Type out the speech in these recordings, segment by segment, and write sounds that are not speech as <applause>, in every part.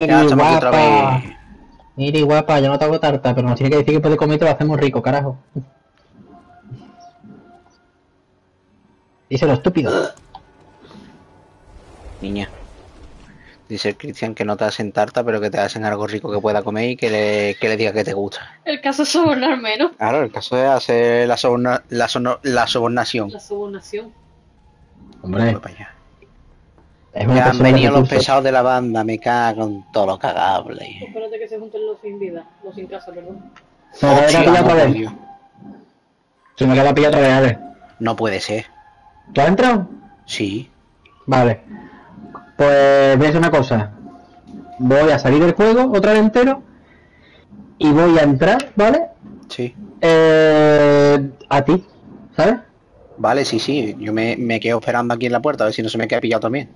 Ya, aquí otra guapa. vez. Guapa, yo no te hago tarta, pero nos tiene que decir que puede comer y te lo hacemos rico, carajo. Díselo, estúpido. Niña. Dice el Cristian que no te hacen tarta, pero que te hacen algo rico que pueda comer y que le, que le diga que te gusta. El caso es sobornar menos. Claro, el caso es hacer la, soborna- la, sobornación. La sobornación. Hombre, Voy Ya han venido los pesados de la banda, me cago en todo lo cagable. Espérate que se junten los sin vida. Los sin casa, perdón. Se me queda pillado otra vez. Se me queda pillado otra vez, Ale. No puede ser. ¿Tú has entrado? Sí. Vale. Pues voy a hacer una cosa. Voy a salir del juego otra vez entero. Y voy a entrar, ¿vale? Sí. Eh, a ti, ¿sabes? Vale, sí, sí. Yo me, me quedo esperando aquí en la puerta a ver si no se me queda pillado también.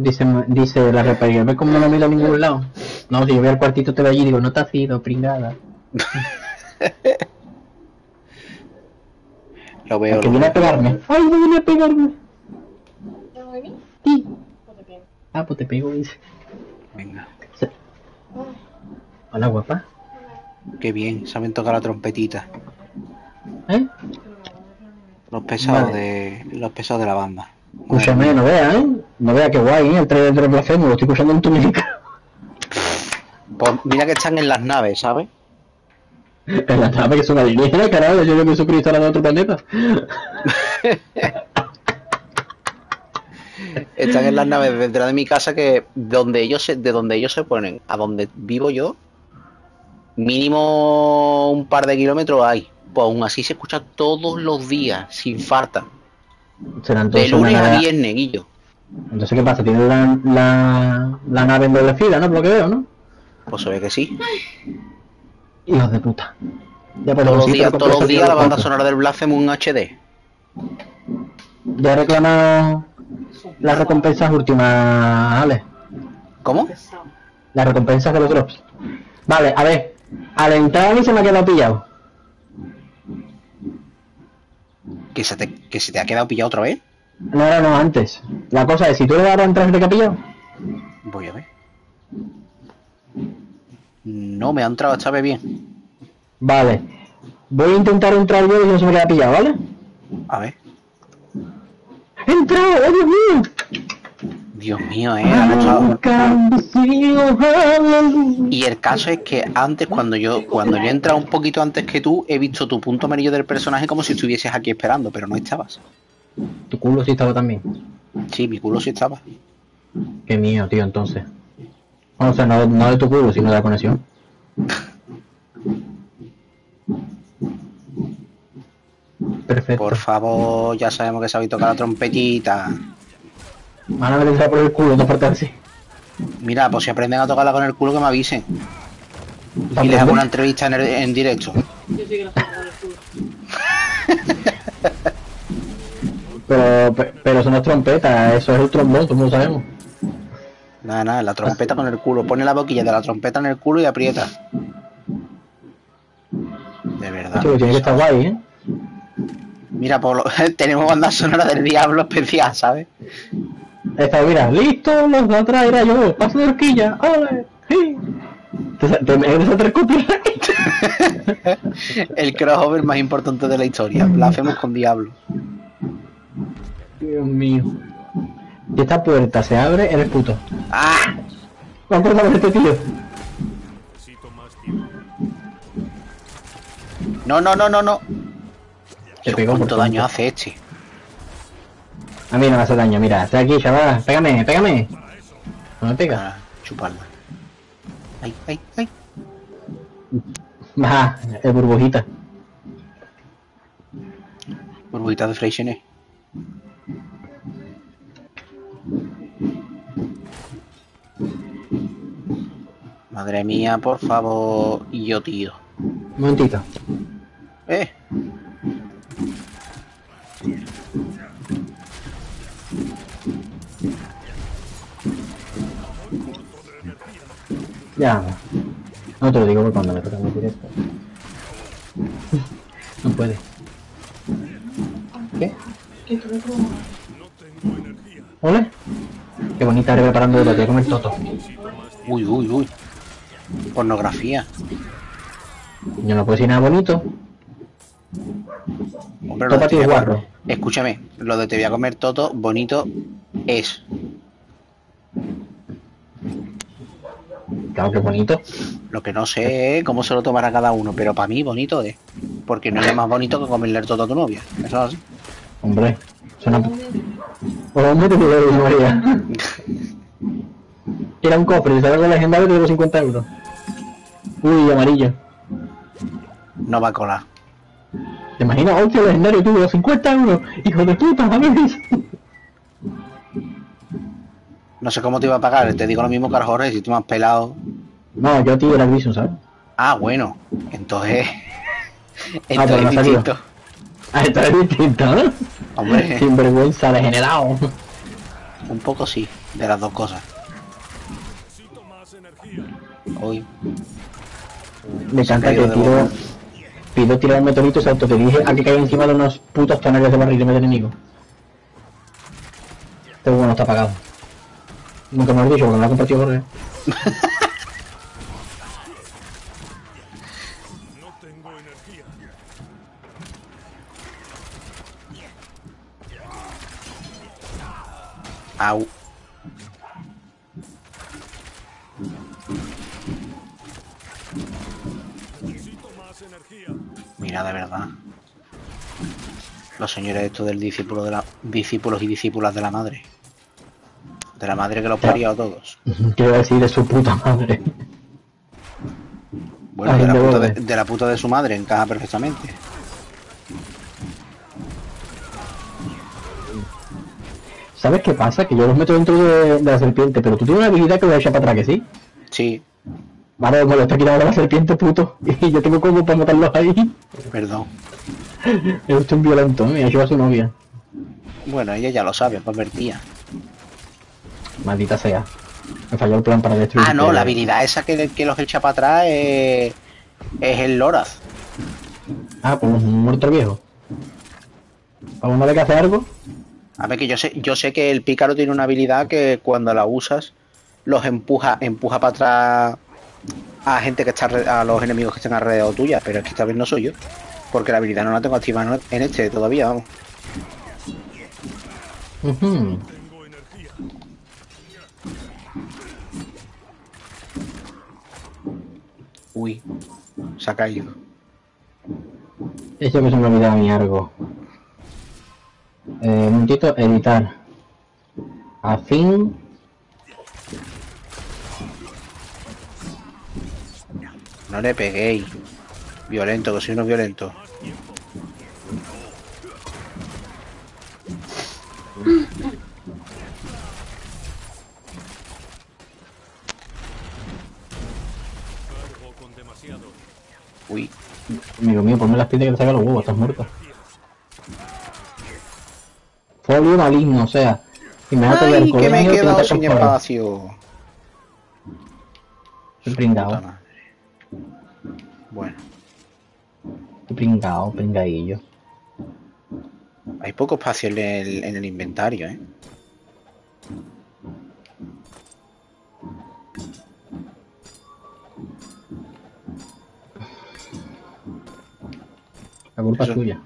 Dice, dice la reparilla, ¿ves cómo no lo miro a ningún lado? <laughs> No, si yo voy al cuartito te veo allí y digo, no te has ido, pringada. <laughs> Lo veo. que lo viene a pegarme. ¡Ay, no viene a pegarme! Sí. Pues. Ah, pues te pego, dice. Venga. Se- Hola, guapa. Qué bien. Saben tocar la trompetita. ¿Eh? Los pesados Vale. de. Los pesados de la banda. Escúchame, no veas, ¿eh? No veas qué guay, ¿eh? El trailer de Blasphemous, lo estoy escuchando en tu micro. Pues mira que están en las naves, ¿sabes? <laughs> En la nave que es una alienígena, carajo, yo creo que Jesucristo era de otro planeta. <laughs> Están en las naves detrás de mi casa que donde ellos se, de donde ellos se ponen a donde vivo yo, mínimo un par de kilómetros hay. Pues aún así se escucha todos los días, sin falta. Será De entonces lunes a nave- viernes, Guillo. Entonces, ¿qué pasa? Tiene la, la, la nave en doble fila, ¿no? Por lo que veo, ¿no? Pues se ve que sí. Hijos de puta. Ya Todos los días, todos los días la banda sonora del Blasphemous en HD. Ya he reclamado las recompensas últimas, Ale. ¿Cómo? Las recompensas de los drops. Vale, a ver. Al entrar a mí se me ha quedado pillado. ¿Que se te, que se te ha quedado pillado otra vez? No era no antes. La cosa es, si tú le das a entrar, ¿se te queda pillado? Voy a ver. No, me ha entrado esta vez bien. Vale. Voy a intentar entrar yo y no se me queda pillado, ¿vale? A ver. ¡He entrado! ¡Oh, Dios mío! Dios mío, eh. Y el caso es que antes, cuando yo, cuando yo he entrado un poquito antes que tú, he visto tu punto amarillo del personaje como si estuvieses aquí esperando, pero no estabas. Tu culo sí estaba también. Sí, mi culo sí estaba. Qué mío, tío, entonces. O sea, no, no de tu culo, sino de la conexión. Perfecto. Por favor, ya sabemos que sabéis tocar la trompetita. Van a ver entrar por el culo, no así. Mira, pues si aprenden a tocarla con el culo que me avisen. Y les hago una entrevista en, el- en directo. Yo sí que la con el culo. Pero, pe- pero eso no es trompeta, eso es el trombón, todos lo sabemos. Nada, nada, la trompeta con el culo. Pone la boquilla de la trompeta en el culo y aprieta. De verdad. Tío, tiene que estar guay, ¿eh? Mira, por lo- <laughs> tenemos banda sonora del diablo especial, ¿sabes? Esta, mira, listo, los de atrás era yo, paso de horquilla, ¡ole! ¡Sí! Te, te, te, te, te copyright. <laughs> El crossover más importante de la historia. La hacemos con diablo. Dios mío. Si esta puerta se abre, eres puto. ¡Ah! Vamos a ver este tío. No, no, no, no, no. Te pegó por ¿Cuánto tonto. daño hace este? A mí no me hace daño, mira, estoy aquí, chaval, pégame, pégame. No me pega. Ah, chuparla. Ay, ay, ay. Baja, es burbujita. Burbujita de Freixenet. Madre mía, por favor. Y yo, tío. Un momentito. Eh. Ya. No te lo digo porque cuando me toca en directo. <laughs> No puede. ¿Qué? ¿Ole? Qué bonita preparando el bateo con el toto. Uy, uy, uy. Pornografía. Yo no puedo decir nada bonito. Lo de el a guarro. Escúchame, lo de te voy a comer todo bonito es. Claro que bonito. Lo que no sé es cómo se lo tomará cada uno, pero para mí bonito es. Porque no es más bonito que comerle el todo a tu novia. Eso es así. Hombre. Suena... Hombre, te María. <laughs> Era un cofre, si sale de legendario te debo 50 euros. Uy, amarillo. No va a colar. ¿Te imaginas? Hostia, legendario, los 50 euros. Hijo de puta, a ver eso. No sé cómo te iba a pagar. Te digo lo mismo que al Jorge, si tú me has pelado. No, yo tío era Grison, ¿sabes? Ah, bueno. Entonces. pero Entonces no es distinto. Ah, esto es distinto, ¿no? Hombre, Sin vergüenza, degenerado. un poco sí, de las dos cosas. Hoy. Me encanta que tiro... Pido tirar un meteorito y se autodirige a que caiga encima de unos putos toneladas de barriles de enemigo. Este juego no está pagado. Nunca me lo he dicho porque me ha compartido Jorge. Au. Verdad. Los señores estos del discípulo de la discípulos y discípulas de la madre. De la madre que los parió a todos. <laughs> Quiero decir de su puta madre. Bueno, de la, puta de, de la puta de su madre encaja perfectamente. ¿Sabes qué pasa? Que yo los meto dentro de, de la serpiente, pero tú tienes una habilidad que a echar para atrás, ¿que sí? Sí, Vale, me lo está quitando la serpiente, puto. <laughs> Y yo tengo como para matarlos ahí. perdón. <laughs> Es un violento, me ha hecho a su novia. Bueno, ella ya lo sabe, pues vertía. Maldita sea. Me falló el plan para destruir. Ah, no, la habilidad esa que, que los echa para atrás es, es el Loraz. Ah, pues un muerto viejo. ¿A uno le que hace algo? A ver, que yo sé, yo sé que el pícaro tiene una habilidad que cuando la usas los empuja, empuja para atrás a gente que está a los enemigos que están alrededor tuya, pero es que esta vez no soy yo. Porque la habilidad no la tengo activada en este todavía, vamos. Ujú. Uy, se ha caído. Eso que se me olvidaba mí algo. Eh, un momentito, editar. A fin. No le peguéis. Violento, que soy uno violento. Uy, Amigo mío, ponme las piedras que te saca los huevos, estás muerto. Folio maligno, o sea. Imagínate Ay, ver que me he quedado sin espacio. Madre. Bueno, pringao, pringaillo. hay poco espacio en el, en el inventario, ¿eh? La culpa Eso- es tuya.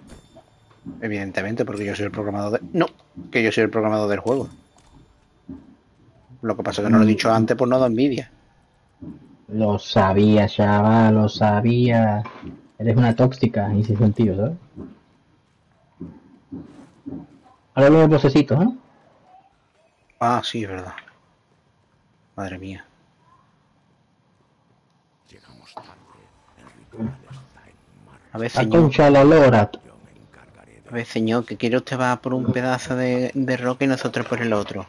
Evidentemente, porque yo soy el programador de... No, que yo soy el programador del juego. Lo que pasa es que no lo he dicho antes por no dar envidia. Lo sabía, chaval, lo sabía. Eres una tóxica en ese sentido, ¿sabes? Ahora viene el procesito, ¿eh? Ah, sí, es verdad. Madre mía. A ver, La señor. concha de la lora. A ver, señor, que quiere usted va por un pedazo de, de roca y nosotros por el otro.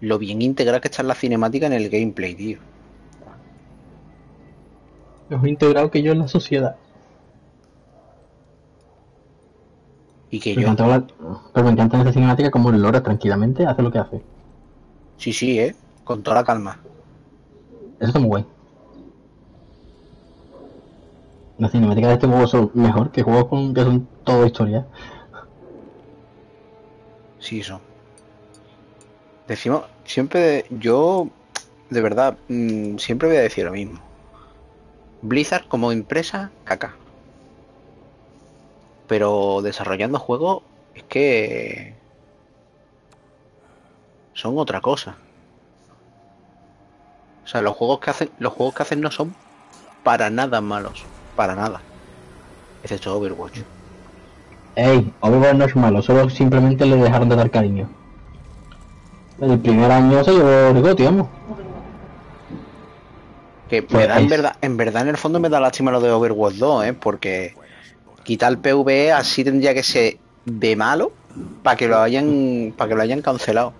Lo bien integrada que está la cinemática en el gameplay, tío. Mejor integrado que yo en la sociedad. Y que Me yo... la- Pero me encanta esa cinemática como el Lora tranquilamente hace lo que hace. Sí, sí, eh. Con toda la calma. Eso está muy guay. Las cinemáticas de este juego son mejor que juegos con que son todo historia. Sí, son. Decimos, siempre, yo, de verdad, mm, siempre voy a decir lo mismo. Blizzard como empresa, caca. Pero desarrollando juegos, es que son otra cosa. O sea, los juegos que hacen, los juegos que hacen no son para nada malos, para nada. Excepto Overwatch. Ey, Overwatch no es malo, solo simplemente le dejaron de dar cariño. El primer año se llevó vamos. Que Pues en verdad, en verdad en el fondo me da lástima lo de Overwatch 2, ¿eh? Porque quitar el PvE así tendría que ser de malo para que lo hayan para que lo hayan cancelado.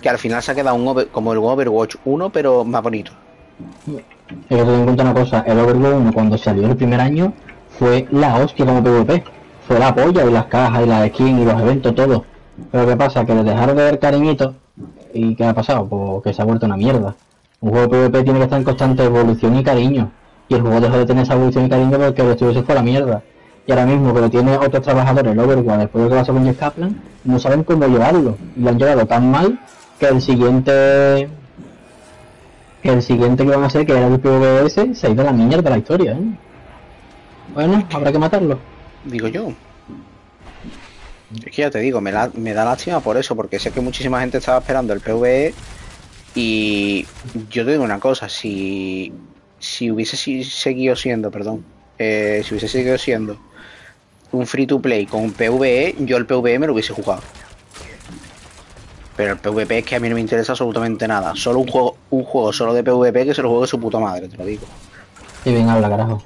Que al final se ha quedado un over- como el Overwatch 1, pero más bonito. Hay que tener en cuenta una cosa, el Overwatch 1 cuando salió el primer año fue la hostia como PvP. Fue la polla y las cajas y las skins y los eventos, todo. Pero ¿qué pasa? Que le dejaron de dar cariñito y ¿qué ha pasado? Pues que se ha vuelto una mierda. Un juego PvP tiene que estar en constante evolución y cariño. Y el juego dejó de tener esa evolución y cariño porque el estudio se fue a la mierda. Y ahora mismo que lo tiene otros trabajadores, el Overwatch, después de que pasó con Kaplan, no saben cómo llevarlo. Y lo han llevado tan mal que el siguiente que el siguiente que van a hacer, que era el PvS, se ha ido a la mierda la historia, ¿eh? Bueno, habrá que matarlo. Digo yo. Es que ya te digo, me, la- me da lástima por eso, porque sé que muchísima gente estaba esperando el PvE y yo te digo una cosa, si, si hubiese seguido siendo, perdón, eh, si hubiese seguido siendo un free to play con un PvE, yo el PvE me lo hubiese jugado. Pero el PvP es que a mí no me interesa absolutamente nada. Solo un juego, un juego solo de PvP que se lo juegue su puta madre, te lo digo. Y bien habla, carajo.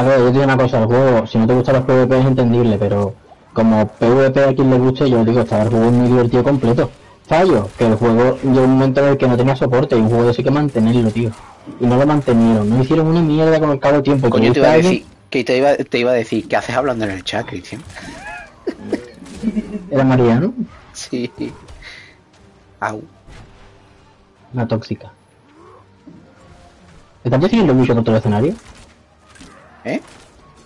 A ver, yo te digo una cosa, el juego, si no te gustan los PvP es entendible, pero como PvP a quien le guste, yo digo, está el juego muy divertido completo. Fallo, que el juego llegó un momento en el que no tenía soporte y un juego de hay que mantenerlo, tío. Y no lo mantenieron, no hicieron una mierda con el cabo de tiempo. Coño, te iba a decir, que te iba, te iba a decir, ¿qué haces hablando en el chat, Cristian? Era María, ¿no? Sí. Au. Una tóxica. ¿Te estás bicho por todo el escenario? ¿Eh?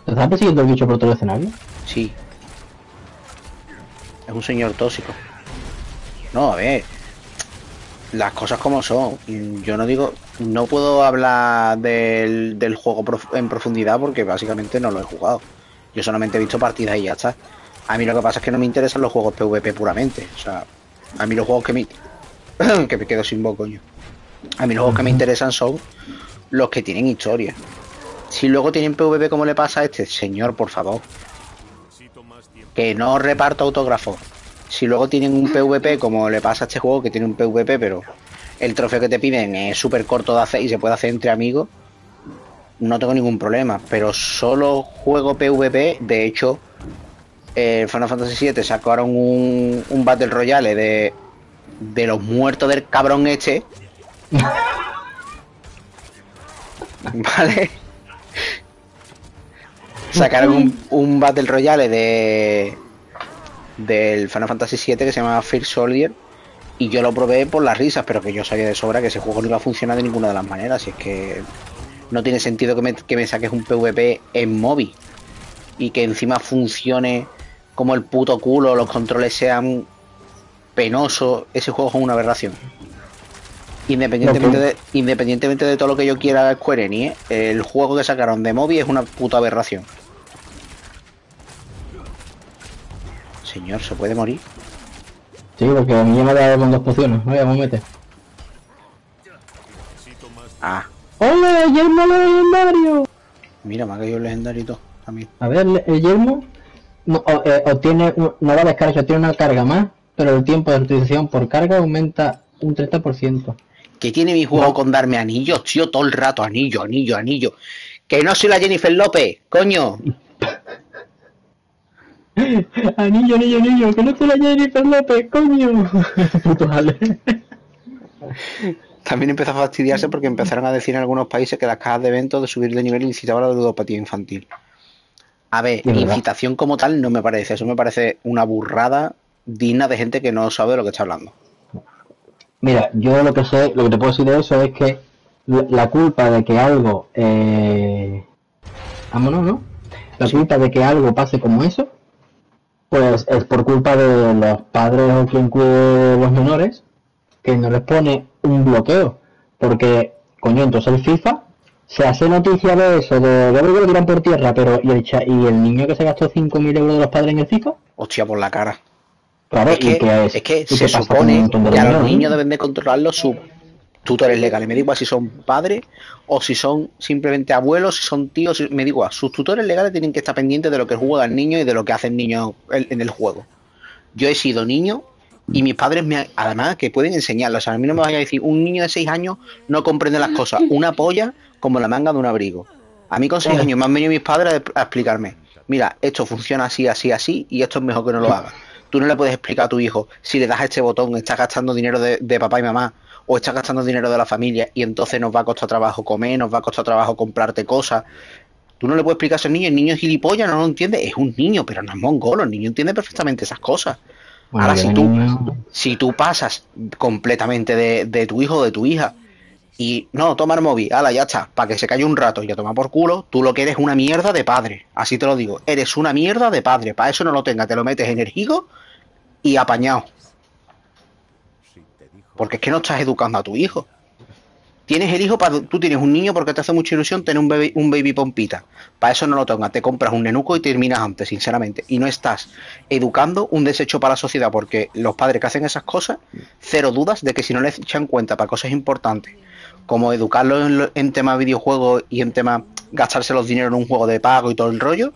¿Te estás persiguiendo el bicho por todo el escenario? Sí. Es un señor tóxico. No, a ver. Las cosas como son. Yo no digo. No puedo hablar del, del juego prof- en profundidad porque básicamente no lo he jugado. Yo solamente he visto partidas y ya está. A mí lo que pasa es que no me interesan los juegos PvP puramente. O sea, a mí los juegos que me. <coughs> que me quedo sin voz, coño. A mí los juegos que me interesan son los que tienen historia. Si luego tienen PvP como le pasa a este, señor, por favor. Que no reparto autógrafos. Si luego tienen un PvP como le pasa a este juego, que tiene un PvP, pero el trofeo que te piden es súper corto de hacer y se puede hacer entre amigos, no tengo ningún problema. Pero solo juego PvP, de hecho, eh, Final Fantasy VII sacaron un, un Battle Royale de, de los muertos del cabrón este. <laughs> ¿Vale? Sacaron un, un Battle Royale de del Final Fantasy VII que se llama First Soldier y yo lo probé por las risas, pero que yo sabía de sobra que ese juego no iba a funcionar de ninguna de las maneras, y es que no tiene sentido que me, que me saques un PvP en móvil y que encima funcione como el puto culo, los controles sean penosos, ese juego es una aberración. Independientemente de, independientemente de todo lo que yo quiera Square Enix, ¿eh? el juego que sacaron de móvil es una puta aberración. Señor, ¿se puede morir? Sí, porque a mí me ha dado con dos pociones. Vaya, a meter. Ah, ¡Hola, el yermo legendario! mira, me ha caído el legendario y todo. También. A ver, el yermo no, eh, obtiene no da descarga, obtiene una carga más, pero el tiempo de utilización por carga aumenta un 30%. ¿Qué tiene mi juego No. con darme anillos, tío? Todo el rato, anillo, anillo, anillo. Que no soy la Jennifer López, coño. <laughs> Anillo, anillo, anillo, que no te la Jennifer López, coño. Puto Ale. También empezó a fastidiarse porque empezaron a decir en algunos países que las cajas de eventos de subir de nivel incitaban a la ludopatía infantil. A ver, verdad. incitación como tal no me parece. Eso me parece una burrada digna de gente que no sabe de lo que está hablando. Mira, yo lo que sé, lo que te puedo decir de eso es que la, culpa de que algo, eh... vámonos, ¿no? La culpa de que algo pase como eso pues es por culpa de los padres o quien cuide los menores que no les pone un bloqueo. Porque, coño, entonces el FIFA se hace noticia de eso, de que lo tiran por tierra, pero ¿y el, cha- y el niño que se gastó 5.000 euros de los padres en el FIFA? Hostia, por la cara. Claro, Es que, ¿y qué es que ¿Y qué se supone que a los niños deben de controlarlos sus tutores legales. Me da igual si son padres o si son simplemente abuelos, si son tíos, si- me da igual. Sus tutores legales tienen que estar pendientes de lo que juega el niño y de lo que hace el niño en el juego. Yo he sido niño y mis padres me han- además que pueden enseñarlo. O sea, a mí no me vaya a decir, un niño de 6 años no comprende las cosas. Una polla como la manga de un abrigo. A mí con 6 Ojo. años me han venido mis padres a, a explicarme, mira, esto funciona así, así, así, y esto es mejor que no lo hagas. Tú no le puedes explicar a tu hijo, si le das a este botón, estás gastando dinero de, de papá y mamá, o estás gastando dinero de la familia, y entonces nos va a costar trabajo comer, nos va a costar trabajo comprarte cosas. Tú no le puedes explicar a ese niño, el niño es gilipollas, no lo entiende, es un niño, pero no es mongolo, el niño entiende perfectamente esas cosas. Bueno, Ahora, si tú, si tú pasas completamente de, de tu hijo o de tu hija y no, toma el móvil, ala, ya está, para que se calle un rato y ya toma por culo, tú lo que eres una mierda de padre. Así te lo digo, eres una mierda de padre. Para eso no lo tengas, te lo metes en el higo y apañado. Porque es que no estás educando a tu hijo. Tienes el hijo para. Tú tienes un niño porque te hace mucha ilusión tener un baby, un baby pompita. Para eso no lo tengas. Te compras un nenuco y terminas antes, sinceramente. Y no estás educando un desecho para la sociedad. Porque los padres que hacen esas cosas, cero dudas de que si no les echan cuenta para cosas importantes, como educarlos en, en temas videojuegos y en temas gastarse los dinero en un juego de pago y todo el rollo,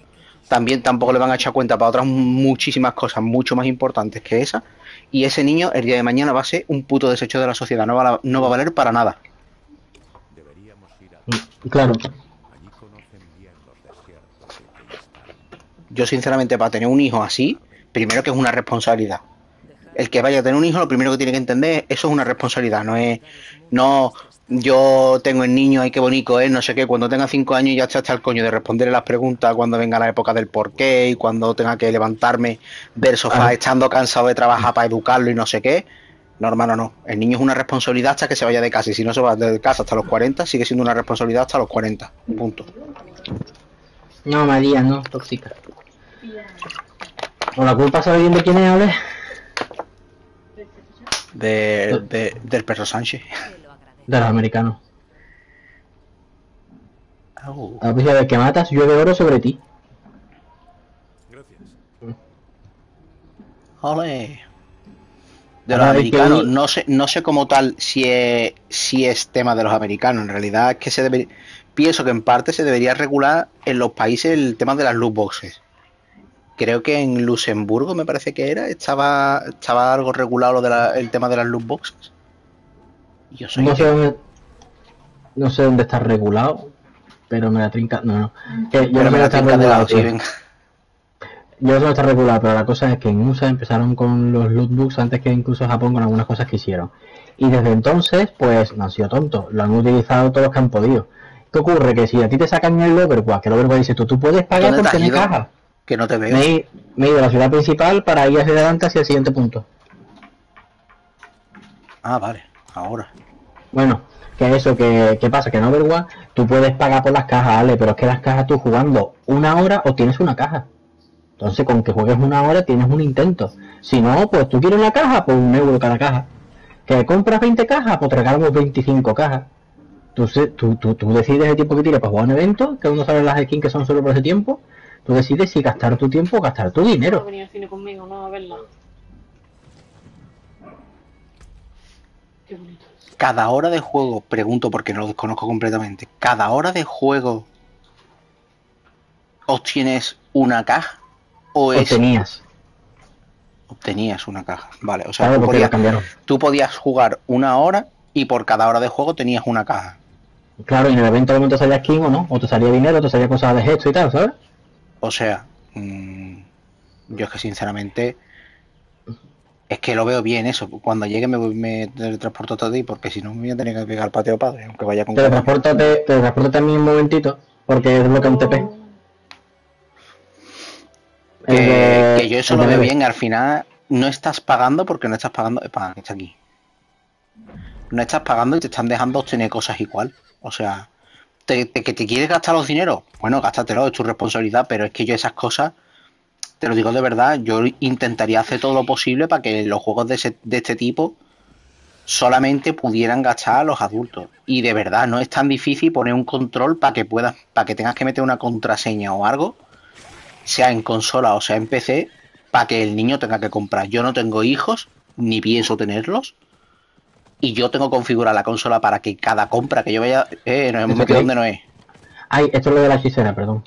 también tampoco le van a echar cuenta para otras muchísimas cosas mucho más importantes que esa. Y ese niño el día de mañana va a ser un puto desecho de la sociedad. No va a, no va a valer para nada. Claro, Yo sinceramente para tener un hijo así, primero que es una responsabilidad. El que vaya a tener un hijo, lo primero que tiene que entender, eso es una responsabilidad, no es, no, yo tengo el niño, ay qué bonito es, no sé qué, cuando tenga cinco años ya está hasta el coño de responderle las preguntas cuando venga la época del por qué y cuando tenga que levantarme del sofá Ah. estando cansado de trabajar para educarlo y no sé qué. No, hermano, no. El niño es una responsabilidad hasta que se vaya de casa. Y si no se va de casa hasta los 40, sigue siendo una responsabilidad hasta los 40. Punto. no, María, no, tóxica. ¿O la culpa sabe bien de quién es, Ale? De, de- del perro Sánchez. De los americanos. Au. La noticia de que matas llueve oro sobre ti. Ole. De los americanos, no sé, no sé como tal si es, si es tema de los americanos. En realidad es que se debe, pienso que en parte se debería regular en los países el tema de las loot boxes. Creo que en Luxemburgo me parece que era, estaba, estaba algo regulado lo de la- el tema de las loot boxes. Yo soy No sé dónde, no sé dónde está regulado, pero me la trinca. No, no. Que yo pero no me la está tinca de lado, sí, venga. Yo no sé dónde está regulado, pero la cosa es que en USA empezaron con los lootbooks antes que incluso Japón con algunas cosas que hicieron. Y desde entonces, pues no han sido tontos, lo han utilizado todos los que han podido. ¿Qué ocurre? Que si a ti te sacan el Overwatch, que el Overwatch dice tú, tú puedes pagar ¿Dónde por tener caja. Que no te veo. Me me he ido a la ciudad principal para ir hacia adelante hacia el siguiente punto. Ah, vale, ahora. Bueno, que eso, que, que pasa, que en Overwatch tú puedes pagar por las cajas, ¿vale? Pero es que las cajas tú jugando una hora o tienes una caja. Entonces, con que juegues una hora tienes un intento. Si no, pues tú quieres una caja, pues un euro cada caja. Que compras 20 cajas, pues te regalamos 25 cajas. Tú, tú, tú, tú decides el tiempo que tienes para jugar un evento, que uno sabe las skins que son solo por ese tiempo. Tú decides si gastar tu tiempo o gastar tu dinero. venir al cine conmigo, ¿no? A verla. Cada hora de juego, pregunto porque no lo desconozco completamente, cada hora de juego obtienes una caja o O es tenías. obtenías una caja. Vale, o sea, Claro, tú podías, tú podías jugar una hora y por cada hora de juego tenías una caja. Claro, y en el evento de momento salía skin o no, o te salía dinero, o te salía cosas de gesto y tal, ¿sabes? O sea, mm, yo es que sinceramente es que lo veo bien eso. Cuando llegue me, voy- me teletransporto todo ahí porque si no me voy a tener que pegar pateo padre, aunque vaya con Teletransportate, teletransportate a mí un momentito, porque es lo que un TP. que, de- que yo eso lo veo bien. Al final no estás pagando porque no estás pagando. Epa, está aquí. No estás pagando y te están dejando obtener cosas igual. O sea, te- te- que te quieres gastar los dineros, bueno, gástatelo, es tu responsabilidad, pero es que yo esas cosas te lo digo de verdad, yo intentaría hacer todo lo posible para que los juegos de, ese- de este tipo solamente pudieran gastar a los adultos. Y de verdad, no es tan difícil poner un control para que puedas, para que tengas que meter una contraseña o algo, sea en consola o sea en PC, para que el niño tenga que comprar. Yo no tengo hijos, ni pienso tenerlos. Y yo tengo configurada la consola para que cada compra que yo vaya... Eh, nos hemos ¿Eso metido donde no es. Ay, esto es lo de la hechicera, perdón.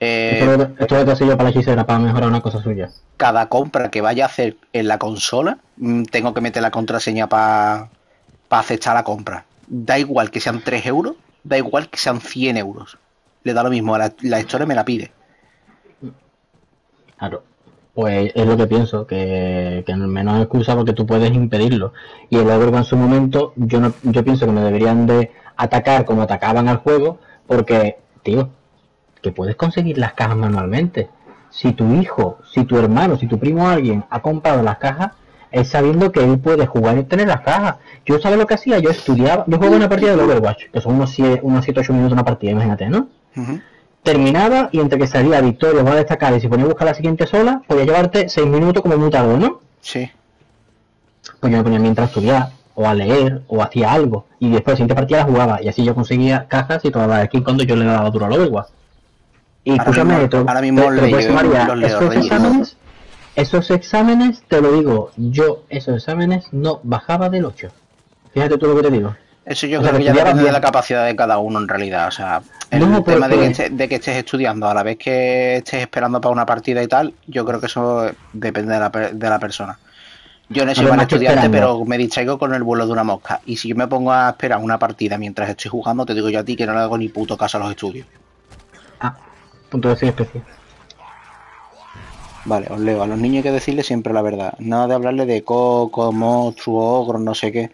Eh, Esto, es lo yo para la hechicera, para mejorar una cosa suya. cada compra que vaya a hacer en la consola, mm, tengo que meter la contraseña para aceptar la compra. Da igual que sean 3 euros, da igual que sean 100 euros. Le da lo mismo, la, la historia me la pide. Claro. Pues es lo que pienso, que, que menos excusa porque tú puedes impedirlo. Y el Overwatch en su momento, yo no, yo pienso que no deberían de atacar como atacaban al juego, porque, tío, que puedes conseguir las cajas manualmente. Si tu hijo, si tu hermano, si tu primo o alguien ha comprado las cajas, es sabiendo que él puede jugar y tener las cajas. Yo sabes lo que hacía, yo estudiaba, yo jugaba una partida de Overwatch, que son unos 7, unos 7 8 minutos una partida, imagínate, ¿no? Terminaba y entre que salía victoria, va a destacar y se ponía a buscar la siguiente sola, podía llevarte 6 minutos como muy tarde, ¿no? Sí. Pues yo me ponía mientras estudiar, o a leer, o hacía algo, y después la siguiente partida la jugaba, y así yo conseguía cajas y todas las skins cuando yo le daba duro al Overwatch. Y Ahora escúchame, mismo- ahora mismo llamar ya, los leo esos reyes. exámenes, esos exámenes, te lo digo, yo esos exámenes no bajaba del 8. Fíjate tú lo que te digo. Eso yo O creo que que ya depende de la capacidad de cada uno en realidad. O sea, el No, tema de que, porque- estés, de que estés estudiando a la vez que estés esperando para una partida y tal, yo creo que eso depende de la, de la persona. Yo no soy mal estudiante, pero me distraigo con el vuelo de una mosca. Y si yo me pongo a esperar una partida mientras estoy jugando, te digo yo a ti que no le hago ni puto caso a los estudios. Punto de especial. Vale, os leo. A los niños hay que decirles siempre la verdad. Nada de hablarle de coco, monstruo, ogro, no sé qué.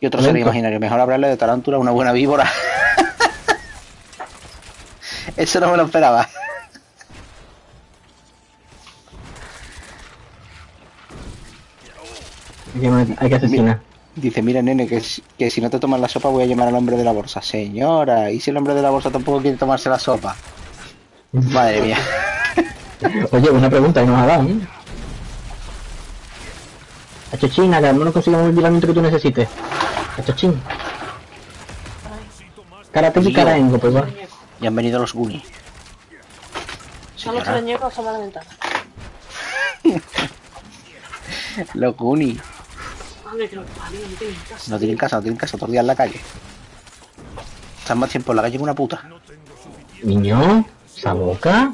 Y otro seres Lento. imaginarios. Mejor hablarle de tarántula, una buena víbora. <laughs> Eso no me lo esperaba. Hay que, asesinar. Dice, mira nene, que, si- que si no te tomas la sopa voy a llamar al hombre de la bolsa. Señora, ¿y si el hombre de la bolsa tampoco quiere tomarse la sopa? Madre mía. <laughs> Oye, una pregunta que nos ha dado, ¿eh? China, que al menos consigamos el vigilamiento que tú necesites. Chachín. Karate y. Karaengo, pues va. Y han venido los Goonies. Son los asoma a la ventana. <laughs> los Goonies. No tienen casa. No tienen casa, no tienen casa, todo el día en la calle. Están más tiempo en la calle que una puta. Niño, esa boca.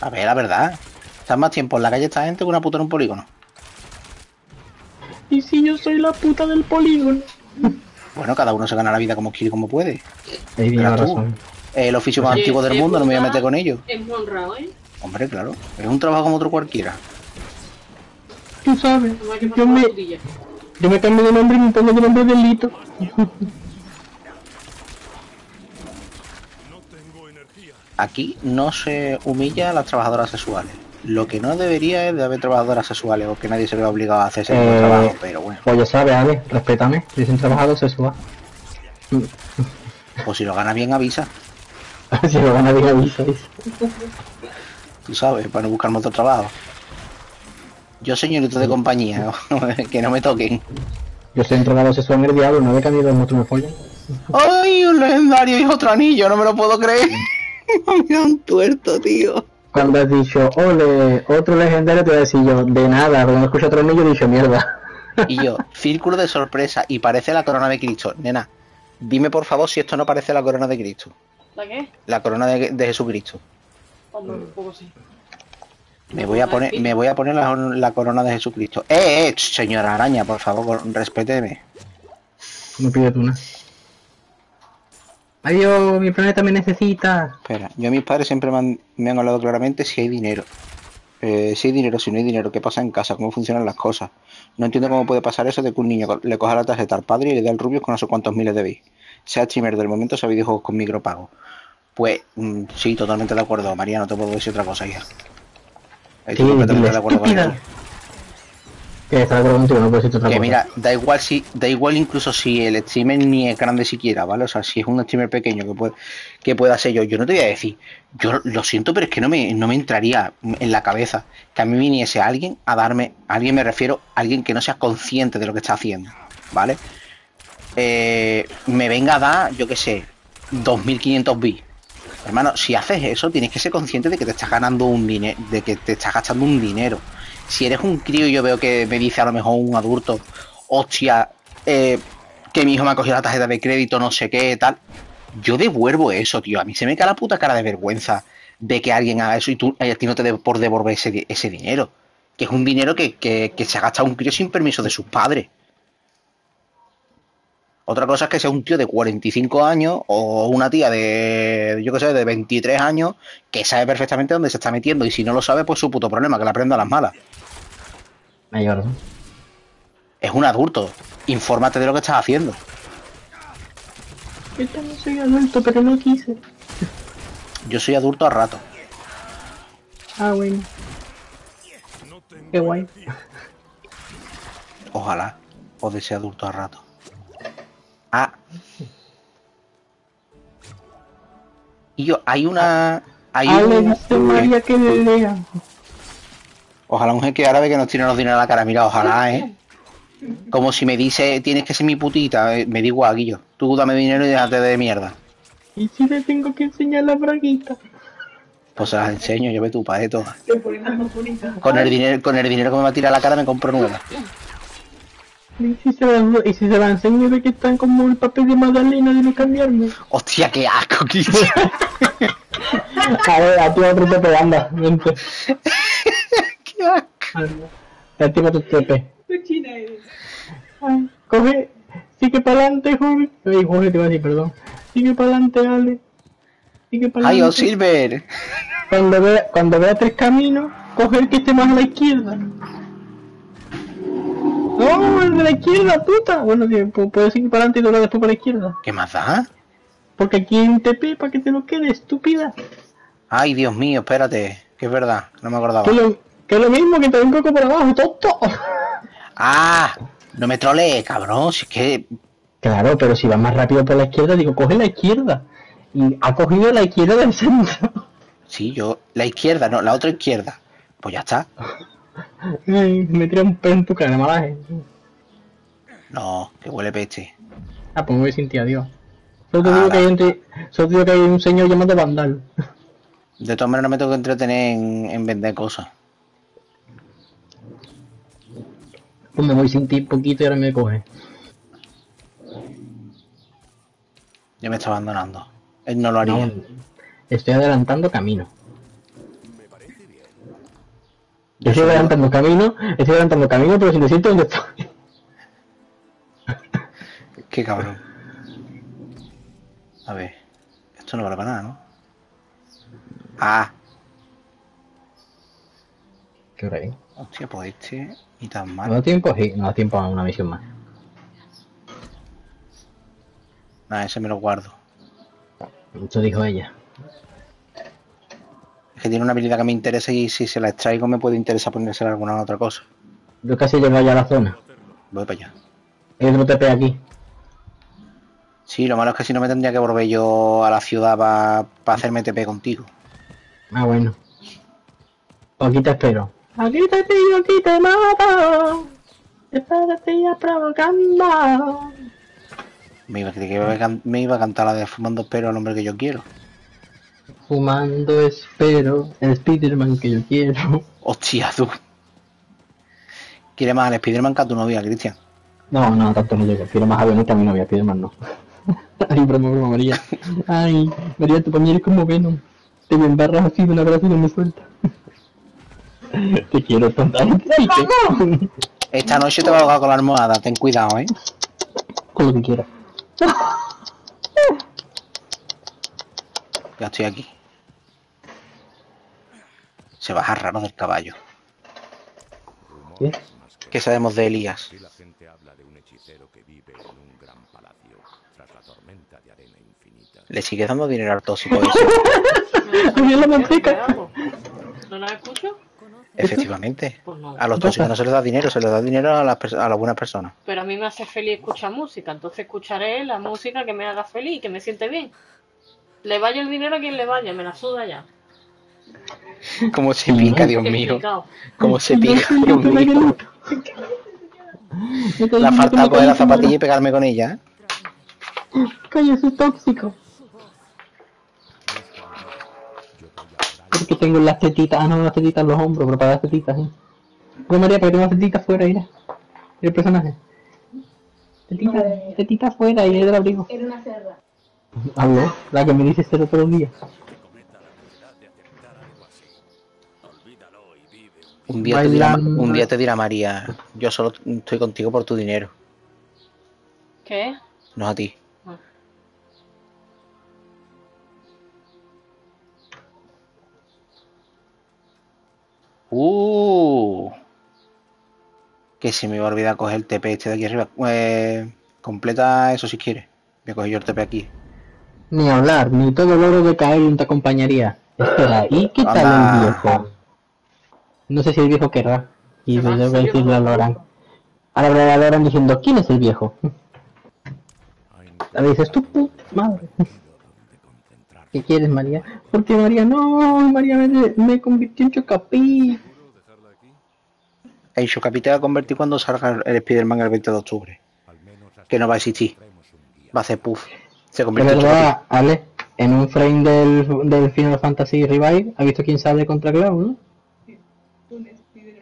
A ver, la verdad. Están más tiempo en la calle esta gente que una puta en un polígono. ¿Y si yo soy la puta del polígono? Bueno, cada uno se gana la vida como quiere y como puede. Ahí la razón. El oficio más antiguo del mundo, no me voy a meter con ellos. Es muy honrado, ¿eh? Hombre, claro. Es un trabajo como otro cualquiera. Tú sabes, yo me, yo me cambio de nombre y me pongo de nombre delito. Aquí no se humilla a las trabajadoras sexuales. Lo que no debería es de haber trabajadoras sexuales o que nadie se vea obligado a hacer ese Eh, trabajo. Pero bueno, Pues ya sabes, Ale, respétame. Dicen trabajador sexual. pues si lo gana bien, avisa. <laughs> si lo van a decir aviso, dice. Tú sabes, para no buscarme otro trabajo. Yo, señorito de compañía, <laughs> que no me toquen. Yo soy entrenador sexual en el diablo, no que a mí los monstruos me follan. ¡Ay, un legendario y otro anillo! No me lo puedo creer. <laughs> Mira un tuerto, tío. Cuando has dicho, ole, otro legendario, te voy a decir yo, de nada, cuando escucho otro anillo, he dicho, mierda. Y yo, círculo de sorpresa y parece la corona de Cristo. Nena, dime por favor si esto no parece la corona de Cristo. ¿La qué? La corona de, de Jesucristo. Hombre, un poco sí. Me voy a poner, me voy a poner la, la corona de Jesucristo. ¡Eh, eh! Señora araña, por favor, respéteme. No pide tú nada. Adiós, mi planeta me necesita. Espera, yo a mis padres siempre me han, me han hablado claramente si hay dinero. Eh, si hay dinero, si no hay dinero, qué pasa en casa, cómo funcionan las cosas. No entiendo cómo puede pasar eso de que un niño le coja la tarjeta al padre y le dé el rubio con no sé cuántos miles de bits. Sea streamer del momento, sea videojuegos con micropago. Pues mm, sí, totalmente de acuerdo, María, no te puedo decir otra cosa, hija. Estoy Sí, completamente de acuerdo con. Que está de acuerdo contigo, no puedes decir otra Que cosa. mira, da igual si, da igual incluso si el streamer ni es grande siquiera, ¿vale? O sea, si es un streamer pequeño que puede, que pueda ser yo, yo no te voy a decir, yo lo siento, pero es que no me, no me entraría en la cabeza que a mí viniese alguien a darme, alguien me refiero, alguien que no sea consciente de lo que está haciendo, ¿vale? Eh, me venga a dar, yo qué sé, 2500 bits. Hermano, si haces eso, tienes que ser consciente de que te estás ganando un dinero, de que te estás gastando un dinero. Si eres un crío y yo veo que me dice a lo mejor un adulto, hostia, eh, que mi hijo me ha cogido la tarjeta de crédito, no sé qué, tal. Yo devuelvo eso, tío. A mí se me cae la puta cara de vergüenza de que alguien haga eso y tú eh, a ti no te dé por devolver ese, ese dinero. Que es un dinero que, que, que se ha gastado un crío sin permiso de sus padres. Otra cosa es que sea un tío de 45 años o una tía de, yo qué sé, de 23 años que sabe perfectamente dónde se está metiendo y si no lo sabe, pues su puto problema, que la aprenda a las malas. Razón. Es un adulto. Infórmate de lo que estás haciendo. Yo también soy adulto, pero no quise. Yo soy adulto a rato. Ah, bueno. Qué guay. Ojalá. O de ser adulto a rato. Ah. Y yo, hay una. Hay Ale un. dice María que le lea. Ojalá un jeque árabe que nos tire los dineros a la cara. Mira, ojalá, ¿eh? Como si me dice, tienes que ser mi putita. eh, Me digo a Guillo. Tú dame dinero y déjate de mierda. ¿Y si le tengo que enseñar la braguita? Pues se las enseño, yo ve tu padre todas. Con el dinero, con el dinero que me va a tirar a la cara me compro nueva. ¿Y si se la, y si se la enseño de que están como el papel de Magdalena de no cambiarme? Hostia, qué asco, Cristian. A ver, a ti otro tepe, anda, vente. qué asco. Ya tengo tu tepe. Qué china eres. Ay, coge, sigue para adelante, Jorge. Ay, Jorge te iba a decir, perdón. Sigue para adelante, Ale. Sigue para Ay, oh adelante. Silver. Cuando vea, cuando vea tres caminos, coge el que esté más a la izquierda. No, el de la izquierda, puta. Bueno, pu- puedes seguir para adelante y doblar después para la izquierda. ¿Qué más da? Porque aquí un TP para que te lo quede, estúpida. Ay, Dios mío, espérate. Que es verdad, no me acordaba. Que lo, que lo mismo que te un poco por abajo, tonto. <laughs> Ah, no me trolees, cabrón. Si es que. Claro, pero si va más rápido por la izquierda, digo, coge la izquierda. Y ha cogido la izquierda del centro. Sí, yo. La izquierda, no, la otra izquierda. Pues ya está. <laughs> Me tira un pez en tu cara, malaje. No, que huele peste. Ah, pues me voy sin ti, adiós. Solo te Ah, digo que hay, gente- solo te digo que hay un señor llamado Vandal. De todas maneras, no me tengo que entretener en, en vender cosas. Pues me voy sin ti poquito y ahora me coge. Ya me está abandonando. Él no lo haría. No, estoy adelantando camino. Estoy soy- adelantando camino, estoy adelantando camino, pero sin decirte dónde estoy. <laughs> Qué cabrón. A ver. Esto no vale para nada, ¿no? Ah, Qué hora es. hostia, pues este. Ni tan ¿No mal. da tiempo? Sí, no da tiempo a una misión más. Nada, ese me lo guardo. Eso dijo ella. Que tiene una habilidad que me interesa y si se la extraigo me puede interesar ponerse alguna otra cosa. Yo casi llego ya a la zona. Voy para allá. Hay otro TP aquí. Sí, lo malo es que si no me tendría que volver yo a la ciudad para hacerme TP contigo. Ah, bueno. Aquí te espero. Aquí te pillo, aquí te mato. Espérate ya provocando. Me iba, que me iba a cantar la de fumando espero al hombre que yo quiero. Fumando espero el Spiderman que yo quiero. Hostia, tú. Quiere más al Spiderman que a tu novia, Cristian. No, no, tanto no llego. Quiero más a Venom que a mi novia, Spiderman no. <laughs> Ay, broma, broma, María. Ay, María, tú para mí eres como Venom. Te me embarras así de un abrazo y no me suelta. <laughs> Te quiero tonta. Esta noche te va a ahogar con la almohada, ten cuidado, ¿eh? Con lo que quieras. <laughs> Ya estoy aquí. Se baja raro del caballo. ¿Qué? ¿Qué sabemos de Elías? Y la gente habla de un hechicero que vive en un gran palacio, tras la tormenta de arena infinita. ¿Le sigues dando dinero al tóxico hago? <laughs> ¿No la escucho? Efectivamente. Pues no. A los tóxicos no se les da dinero, se les da dinero a las, a las buenas personas. Pero a mí me hace feliz escuchar música, entonces escucharé la música que me haga feliz, que me siente bien. Le vaya el dinero a quien le vaya, me la suda ya. ¿Cómo se pica, Dios mío? ¿Cómo se pica, Dios mío? Le ha faltado coger la zapatilla y pegarme con ella, ¿eh? Coño, soy tóxico. Porque tengo las tetitas, ah no, las tetitas en los hombros, pero para las tetitas, sí. Pues María, pero tengo las tetitas fuera, mira. Mira el personaje. Tetitas, tetitas fuera y ahí del abrigo. Era una cerda. Habló, la que me dice cero todos los días. Un día, te dirá, un día te dirá María, yo solo estoy contigo por tu dinero, ¿Qué? no a ti. Ah. Uh, que se me va a olvidar coger el TP este de aquí arriba. Eh, completa eso si quieres. Voy a coger yo el TP aquí. Ni hablar, ni todo el oro de Kaelin te acompañaría. Espera, ¿y qué tal el viejo? No sé si el viejo querrá. Y ¿Qué yo que Yo decirle a Loran. Ahora hablaré a Loran diciendo, ¿quién es el viejo? Le dices, tú, madre. ¿Qué quieres, María? Porque María, no, María me, me convirtió en Chocapi. El Shokapi te va a convertir cuando salga el Spider-Man el 20 de octubre. Que no va a existir. Va a hacer puff. Se convierte en verdad, Ale, en un frame del, del Final Fantasy Revive, ¿ha visto quién sale contra Cloud, no?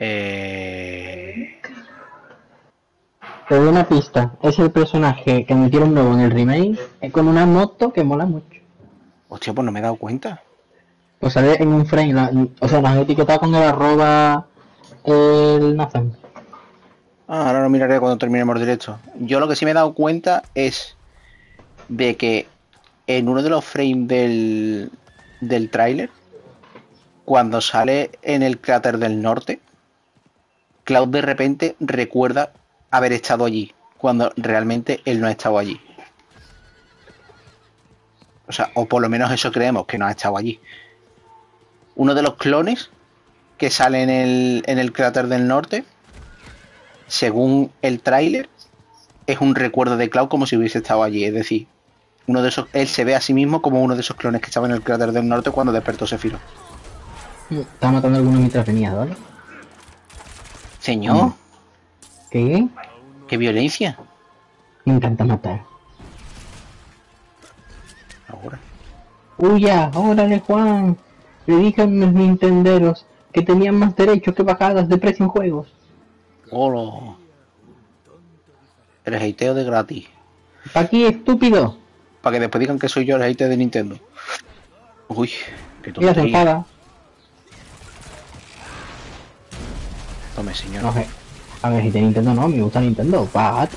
Eh... Te doy una pista. Es el personaje que metieron nuevo en el remake eh, con una moto que mola mucho. Hostia, pues no me he dado cuenta. Pues sale en un frame. la- o sea, nos han etiquetado con el arroba el Nathan. Ah, ahora lo miraré cuando terminemos directo. Yo lo que sí me he dado cuenta es de que en uno de los frames del, del tráiler, cuando sale en el cráter del norte, Cloud de repente recuerda haber estado allí, cuando realmente él no ha estado allí. O sea, o por lo menos eso creemos, que no ha estado allí. Uno de los clones que sale en el, en el cráter del norte según el tráiler, es un recuerdo de Cloud como si hubiese estado allí. Es decir, uno de esos, él se ve a sí mismo como uno de esos clones que estaba en el cráter del norte cuando despertó Sephiroth. Estaba matando a alguno mientras venía, ¿vale? Señor, ¿Qué? qué violencia. Me encanta matar. Ahora. ¡Huya! ¡Órale, Juan! Le dije a mis nintenderos que tenían más derechos que bajadas de precio en juegos. Hola. El hateo de gratis. ¿Pa' aquí, estúpido? Para que después digan que soy yo el hater de Nintendo. Uy, qué tontería. Tome, señor. No. A ver, si de Nintendo no, me gusta Nintendo.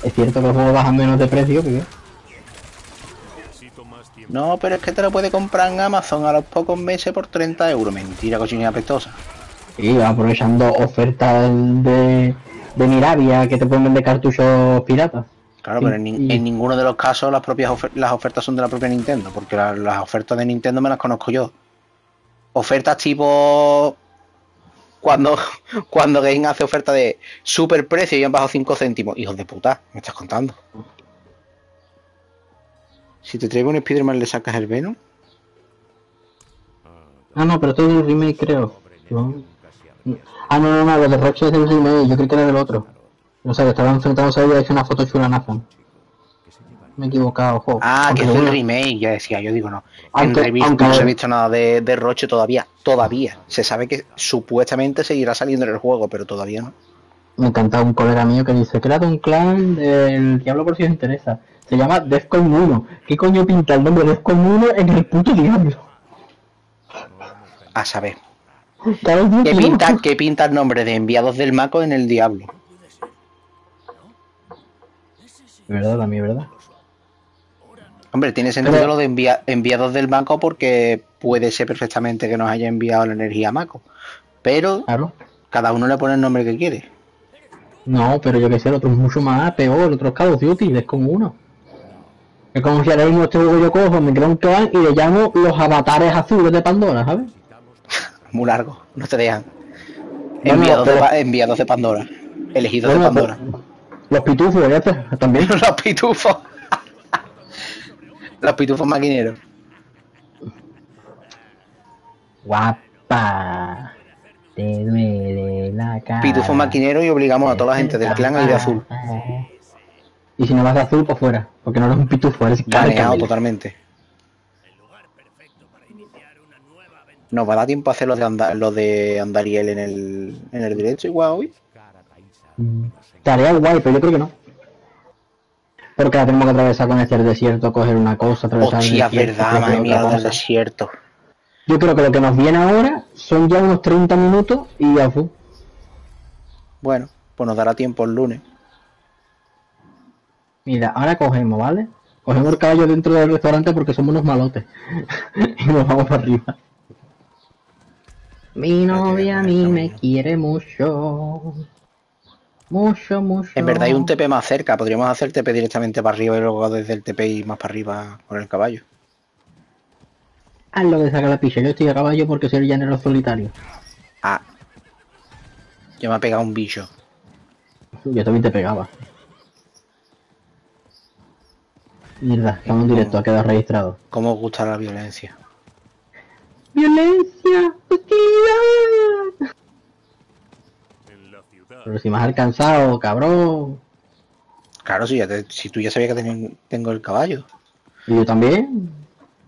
Es cierto que los juegos bajan menos de precio que No, pero es que te lo puede comprar en Amazon a los pocos meses por 30 euros. Mentira, cochinilla apestosa. Y aprovechando ofertas de, de Miravia que te pueden vender cartuchos piratas. Claro, pero en, y- en ninguno de los casos las propias ofer- las ofertas son de la propia Nintendo, porque la- las ofertas de Nintendo me las conozco yo. Ofertas tipo cuando <laughs> cuando Game hace oferta de super precio y han bajado 5 céntimos. Hijos de puta, me estás contando. Si te traigo un Spider-Man le sacas el Venom. Ah, no, pero esto es un remake, creo. ¿No? Ah, no, no, no, lo de Roche es del remake, yo creo que era del otro. O sea, que estaban enfrentándose ahí y ha hecho una foto chula a Nathan. Me he equivocado, ojo. Ah, Aunque que es el seguro- remake, ya decía, yo digo no. En Aunque- aunque- no se ha visto nada de, de Roche todavía, todavía. Se sabe que supuestamente seguirá saliendo en el juego, pero todavía no. Me encanta un colega mío que dice, creado un clan del Diablo por si os interesa. Se llama Defcon 1. ¿Qué coño pinta el nombre Defcon 1 en el puto Diablo? A saber. ¿Qué pinta, qué pinta el nombre de enviados del Maco en el Diablo? Verdad, también, ¿verdad? Hombre, tiene sentido Pero- lo de envia- enviados del Maco porque puede ser perfectamente que nos haya enviado la energía Maco. Pero Claro. cada uno le pone el nombre que quiere. No, pero yo que sé, el otro es mucho más peor, el otro es Call of Duty, es como uno. Es como si ahora mismo este juego yo cojo, me creo un clan y le llamo los avatares azules de Pandora, ¿sabes? <laughs> Muy largo, no te dejan. Bueno, Enviados, de, pero- Pa- enviados de Pandora. Elegidos de Bueno, Pandora. pero- Los pitufos, ya también. <laughs> Los pitufos. Los pitufos maquineros. Guapa. Te duele la cara. Pitufos maquineros y obligamos a toda la gente del clan a ir de azul. Y si no vas de azul, pues fuera. Porque no eres un pitufo, eres Baneado totalmente. ¿Nos va a dar tiempo a hacer los de, Anda- los de Andariel en el, en el directo igual hoy? Mm, Tarea guay, pero yo creo que no. Porque la tenemos que atravesar con este desierto, coger una cosa, atravesar el Hostia, es desierto, verdad, madre mía, del desierto. Yo creo que lo que nos viene ahora son ya unos 30 minutos y ya fue. Bueno, pues nos dará tiempo el lunes. Mira, ahora cogemos, ¿vale? Cogemos el caballo dentro del restaurante porque somos unos malotes. <laughs> y nos vamos para arriba. Mi novia a mí me quiere mucho. Mucho, mucho. En verdad hay un TP más cerca, podríamos hacer TP directamente para arriba y luego desde el TP ir más para arriba con el caballo. Haz lo que saca la picha. Yo estoy a caballo porque soy el llanero solitario. Ah. Yo me ha pegado un bicho. Yo también te pegaba. Mierda, estamos en directo, ha quedado registrado. ¿Cómo os gusta la violencia? ¡Violencia! ¡Hostilidad! Pero si me has alcanzado, cabrón. Claro, si, ya te- si tú ya sabías que tenía- tengo el caballo. Y yo también.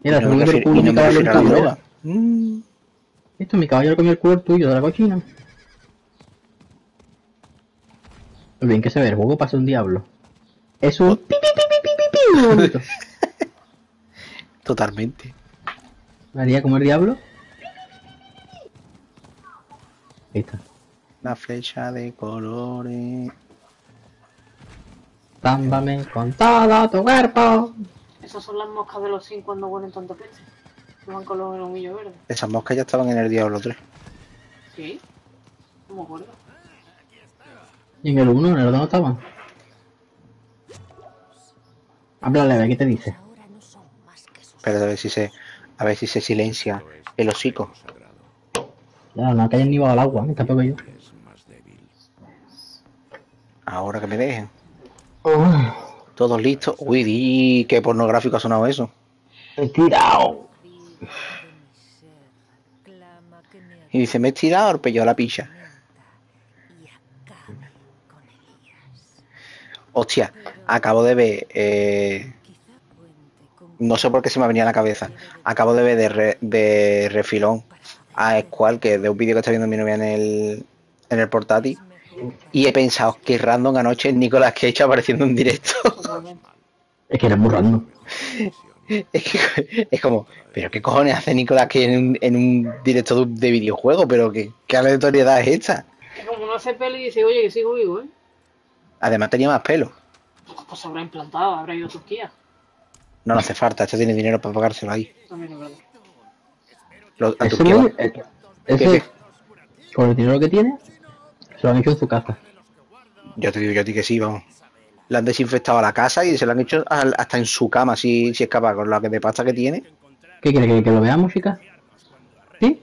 Mira, no se me me mi no me caballo el mira. Mm. Esto, mi caballo comió el culo el tuyo de la cochina. Lo bien que se ve, el juego pasa un diablo. Es un pi, pi, pi, bonito. <laughs> Totalmente. María como el diablo. Ahí está. Una flecha de colores. Támbame con todo tu cuerpo. Esas son las moscas de los sin cuando huelen tanto peste. Que van con los humillo verde. Esas moscas ya estaban en el Diablo 3. ¿Sí? No me acuerdo. Y en el 1, en el 2 no estaban. Háblale, a ver qué te dice. Pero a ver si se, a ver si se silencia el hocico. Ya, no que hayan ni bajado al agua, me escapé yo. Ahora que me dejen. Todos listos. Uy, di qué pornográfico ha sonado eso. He tirado. Y dice, me he tirado el pello a la picha. Hostia, acabo de ver, eh, no sé por qué se me venía a la cabeza, acabo de ver de, re- de refilón a Squall, que es de un vídeo que está viendo mi novia en el, en el portátil, y he pensado que random anoche Nicolás Cage apareciendo en directo. Es que eres muy random. <laughs> es, que- es como, pero qué cojones hace Nicolás Cage en un, en un directo de, de videojuego, pero qué, qué aleatoriedad es esta. Que como no hace pelo y dice, oye, que sigo vivo, ¿eh? Además tenía más pelo. Pues se habrá implantado, habrá ido a Turquía. No le hace falta, este tiene dinero para pagárselo ahí. También es verdad. Lo- a Ese, Turquía no- va- eh, ¿Qué, ese con el dinero que tiene, se lo han hecho en su casa. Yo te digo yo a ti que sí, vamos. Le han desinfectado la casa y se lo han hecho hasta en su cama, si, si es capaz, con la que de pasta que tiene. ¿Qué quiere? ¿Que, que lo veamos, chicas? ¿Sí?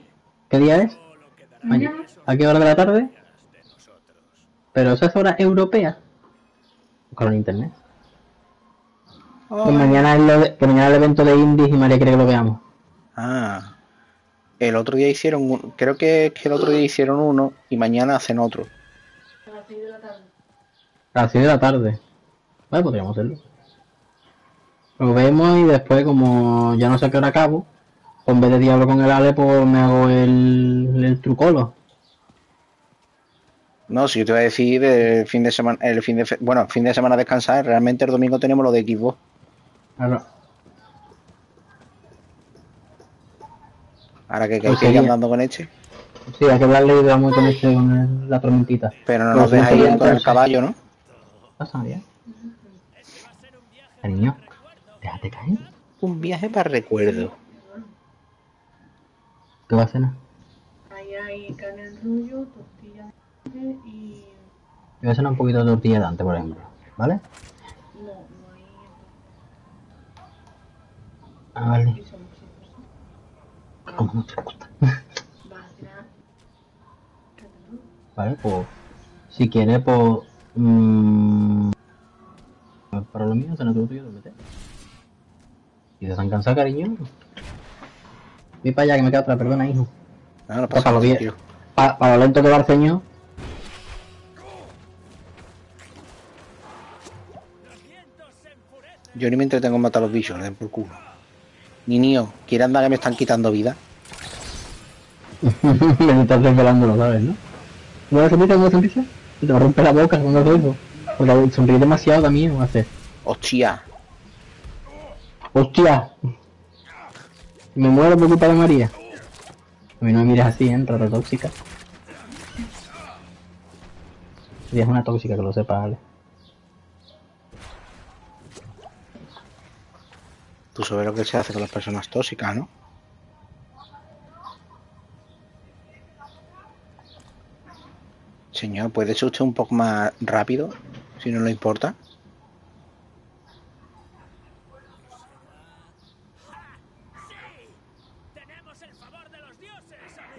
¿Qué día es? Mañana. ¿A qué hora de la tarde? Pero esa es hora europea. Con internet. Que mañana, es lo de- que mañana es el evento de indies y María quiere que lo veamos. Ah. El otro día hicieron, un- creo que, es que el otro día hicieron uno y mañana hacen otro. A las 6 de la tarde. Vale, podríamos hacerlo. Lo vemos y después, como ya no sé a qué hora acabo, pues en vez de diablo con el Ale, pues me hago el, el trucolo. No, si yo te voy a decir el fin de semana, el fin de, bueno, fin de semana descansar, realmente el domingo tenemos lo de Xbox. Claro. Ahora que, que hay Pues que ir andando con este. Sí, hay que hablarle y vamos con, este, con la tormentita. Pero no Pues nos deja ir con el caballo, ¿no? Pasa bien. Cariño, déjate caer. Un viaje para recuerdo. ¿Qué va a cenar? Ahí hay carne en rollo, tortilla de y voy a hacer un poquito de tortilla de antes, por ejemplo. ¿Vale? No, no hay. Ah, vale. Como no te gusta. Vale, pues. Si quieres, pues. mm, para lo mío, cenar tú tuyo, te metes. ¿Y te están cansados, cariño? Voy para allá, que me queda otra, perdona, hijo. No, no Para pasa lo bien. para lo lento que va el ceño. Yo ni me entretengo en matar a los bichos, le den por culo. Ni mío, quiere andar que me están quitando vida. <laughs> me estás desvelándolo, ¿sabes, no? ¿No sonrisa, no sonrisa? Te va a romper la boca cuando haces eso. Porque sonríe demasiado también, hacer. Hostia, ¡Hostia! Me muero por culpa de María. A mí no me mires así, ¿eh? Rata tóxica. Ella es una tóxica, que lo sepa, Ale. tú sabes lo que se hace con las personas tóxicas, ¿no? Señor, ¿puede ser usted un poco más rápido? Si no le importa.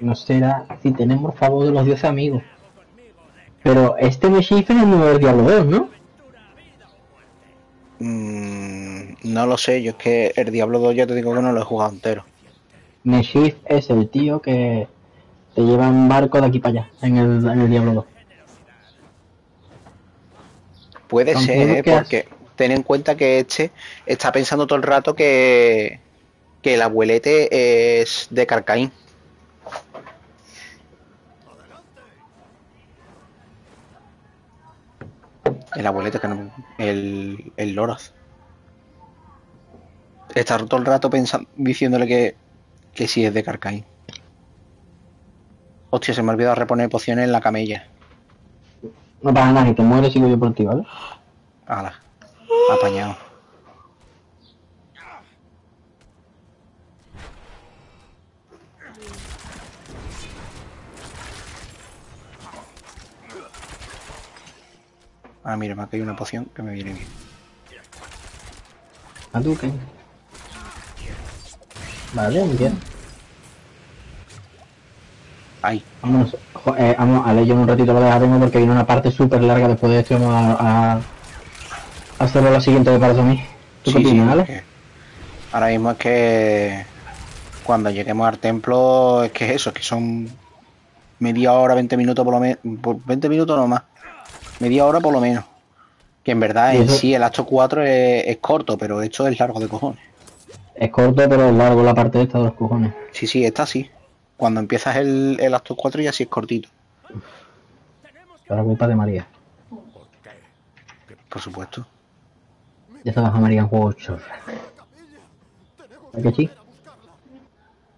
No será si tenemos favor de los dioses amigos. Pero este Meshif es el nuevo Diablo 2, ¿no? Mm, no lo sé, yo es que el Diablo 2 ya te digo que no lo he jugado entero. Meshif es el tío que te lleva en barco de aquí para allá, en el, en el Diablo 2. Puede ser, ¿eh? porque ten en cuenta que este está pensando todo el rato que, que el abuelete es de Carcaín. El abuelete que no, el, el Loraz. Está todo el rato pensando, diciéndole que, que sí es de Carcaín. Hostia, se me ha olvidado reponer pociones en la camella. No pasa nada, si te mueres sigo yo por ti, ¿vale? Ala, apañado. Ah, mira, me ha caído una poción que me viene bien. A tu que. Vale, bien. Ay, Vámonos, eh, vamos a leer un ratito lo dejaremos porque viene una parte súper larga después de esto vamos a, a, hacerlo lo siguiente de para mí. ¿Tú sí, qué sí, porque ahora mismo es que cuando lleguemos al templo es que es eso, es que son media hora, 20 minutos por lo menos, 20 minutos no más, media hora por lo menos. Que en verdad en sí el acto 4 es, es corto, pero esto es largo de cojones. Es corto pero es largo la parte esta de los cojones. Sí, sí, está así. Cuando empiezas el, el acto 4 ya sí es cortito, Por culpa de María. por supuesto. Ya se baja María en juego 8. ¿A que sí?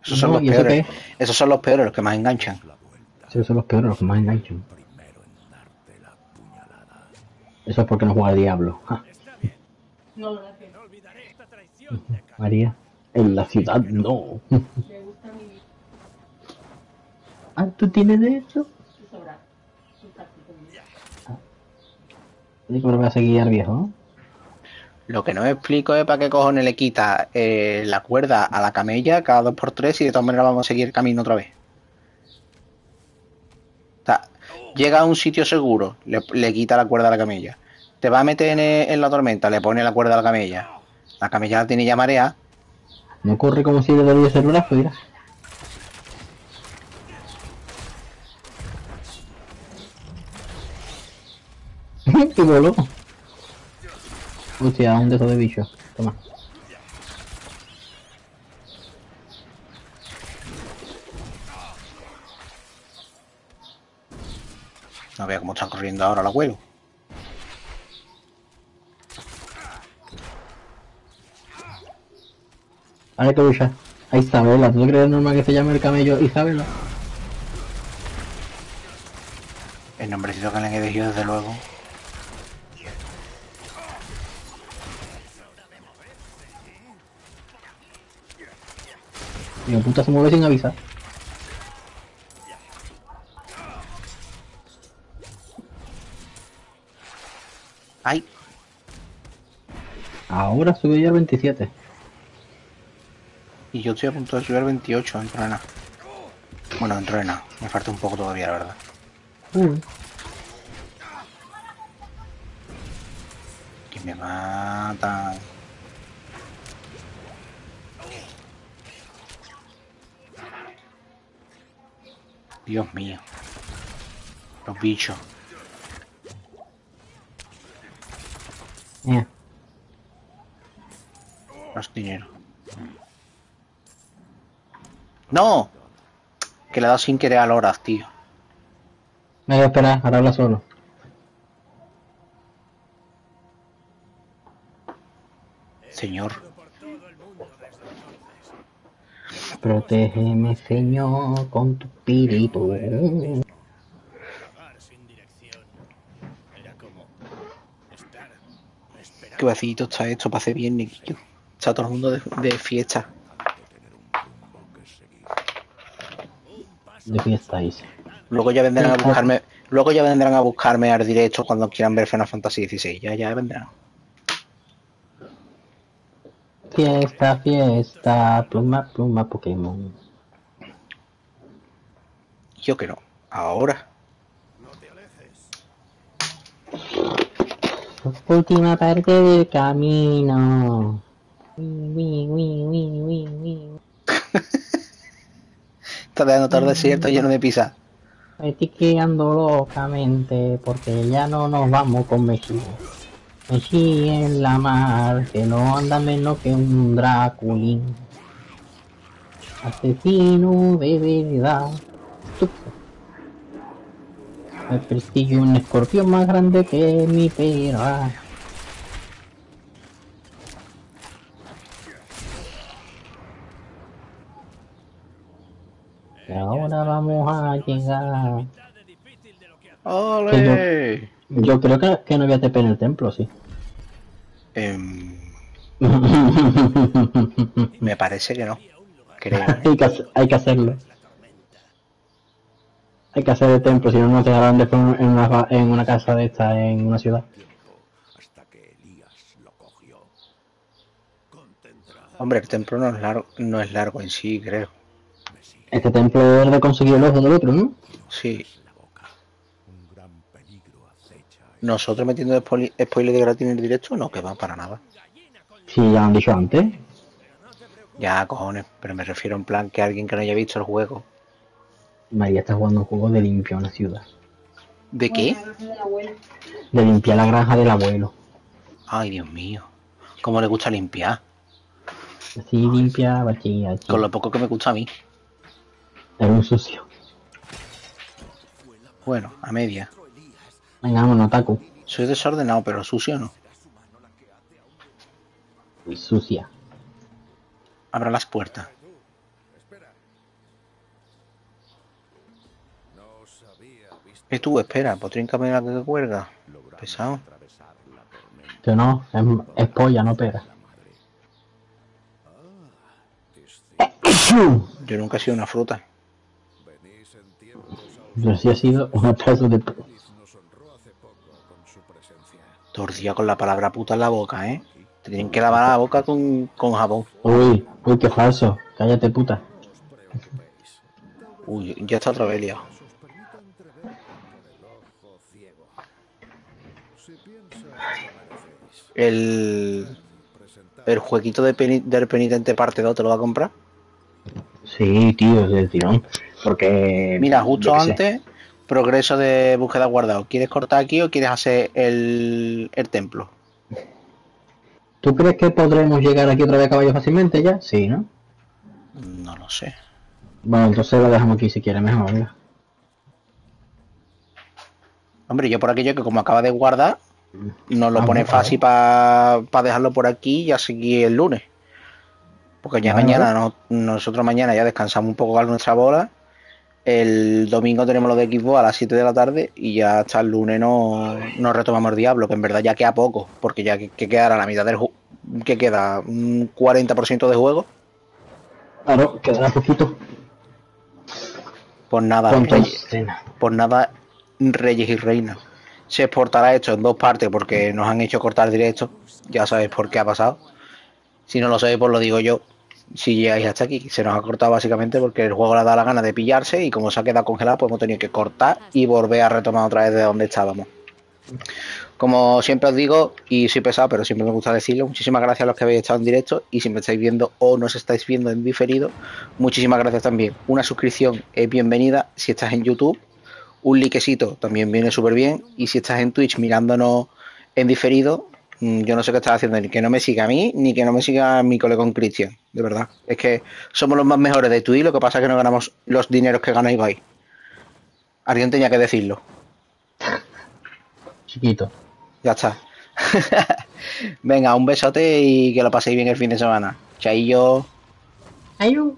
Esos son No, los ¿y eso peores. qué Esos son los peores, los que más enganchan. Esos son los peores, los que más enganchan. Eso es porque no juega al diablo. Ja. No, gracias. María, en la ciudad no. <laughs> ah, ¿tú tienes de eso? Estás aquí conmigo. Digo lo voy a seguir al viejo. Lo que no me explico es para qué cojones le quita eh, la cuerda a la camella cada dos por tres y de todas maneras vamos a seguir el camino otra vez. O sea, llega a un sitio seguro, le, le quita la cuerda a la camella. Te va a meter en, en la tormenta, le pone la cuerda a la camella. La camella la tiene ya marea. No corre como si le doliese el brazo, mira. ¡Qué voló! Hostia, un dedo de bicho. Toma. No vea cómo están corriendo ahora el abuelo. Vale, que lucha. A Isabela, ¿tú crees normal que se llame el camello Isabela? El nombrecito que le han elegido desde luego. Y la puta se mueve sin avisar. Ay, Ahora subió ya al 27. y yo estoy a punto de subir al 28, entrena. Bueno, entrena. Me falta un poco todavía, la verdad. Que me mata. Dios mío. Los bichos. Eh, Los dinero. ¡No! Que le he dado sin querer al horas, tío. Me voy a esperar, ahora habla solo. Señor. Protégeme, Señor, con tu espíritu. Qué vacío está esto para hacer bien, Niquillo. Está todo el mundo de, de fiesta. De fiesta, dice. Luego ya vendrán a buscarme. Luego ya vendrán a buscarme al directo cuando quieran ver Final Fantasy XVI. Ya, ya vendrán. Fiesta, fiesta, pluma, pluma, Pokémon. Yo que no. Ahora. Última parte del camino. <laughs> Está dejando todo el desierto lleno de pizza. Me estoy quedando locamente porque ya no nos vamos con Messi. Messi en la mar, que no anda menos que un Draculín. Asesino de verdad. El prestigio un escorpión más grande que mi perra. Y ahora vamos a llegar. ¡Ole! Yo creo que, que no había TP en el templo, sí. Em, me parece que no. Creo. hay, que, hay que hacerlo. Hay que hacer el templo, si no nos dejarán después en una, en una casa de esta, en una ciudad. Hombre, el templo no es largo, no es largo en sí, creo. Este templo es de conseguir el ojo del otro, ¿no? Sí. La boca. Un gran peligro acecha. Nosotros metiendo spoiler, spoiler de gratis en el directo, no, que va para nada. Sí, ya lo han dicho antes. Ya, cojones, pero me refiero en plan que alguien que no haya visto el juego. María está jugando un juego de limpiar una ciudad. ¿De qué? De limpiar la granja del abuelo. Ay, Dios mío. ¿Cómo le gusta limpiar? Así limpia, bachilla, Con lo poco que me gusta a mí. Es un sucio. Bueno, a media. Venga, vámonos, Taku. Soy desordenado, pero sucio no. Sucia. Abra las puertas. ¿Y tú? Espera, potríncame la que cuelga. Pesado. Que no, es, es polla, no pera. Yo nunca he sido una fruta. Yo sí he sido un pedazo de... Tordía con la palabra puta en la boca, ¿eh? Te tienen que lavar la boca con, con jabón. Uy, uy, qué falso. Cállate, puta. Uy, ya está otra vez liado. El, el jueguito de peni- del penitente parte 2 te lo va a comprar. Sí, tío, es del tirón. Porque... Mira, justo sé. Progreso de búsqueda guardado. ¿Quieres cortar aquí o quieres hacer el, el templo? ¿Tú crees que podremos llegar aquí otra vez a caballo fácilmente ya? Sí, ¿no? No lo sé. Bueno, entonces lo dejamos aquí si quieres mejor, venga. Hombre, yo por aquello que como acaba de guardar, nos lo Ah, pone fácil para dejarlo por aquí y a seguir el lunes. Porque ya mañana, no- nosotros mañana ya descansamos un poco con nuestra bola. El domingo tenemos lo de Xbox a las 7 de la tarde y ya hasta el lunes no, no retomamos el Diablo, que en verdad ya queda poco, porque ya que, que quedará la mitad del juego, que queda un 40% de juego, Claro, quedará poquito. pues nada, ¿Cuánto Reyes, cena? pues nada, Reyes y Reinas. se exportará esto en dos partes porque nos han hecho cortar directo. Ya sabéis por qué ha pasado. Si no lo sabéis, pues lo digo yo. Si llegáis hasta aquí, se nos ha cortado básicamente porque el juego le ha dado la gana de pillarse y como se ha quedado congelado, pues hemos tenido que cortar y volver a retomar otra vez de donde estábamos. Como siempre os digo, y soy pesado, pero siempre me gusta decirlo, muchísimas gracias a los que habéis estado en directo y si me estáis viendo o nos estáis viendo en diferido, muchísimas gracias también. Una suscripción es bienvenida si estás en YouTube, un likecito también viene súper bien y si estás en Twitch mirándonos en diferido, yo no sé qué estás haciendo, ni que no me siga a mí, ni que no me siga mi colega Cristian, de verdad. Es que somos los más mejores de Twitch, lo que pasa es que no ganamos los dineros que ganáis ahí. Alguien tenía que decirlo. Chiquito. Ya está. <laughs> Venga, un besote y que lo paséis bien el fin de semana. Chaillo. Ayú.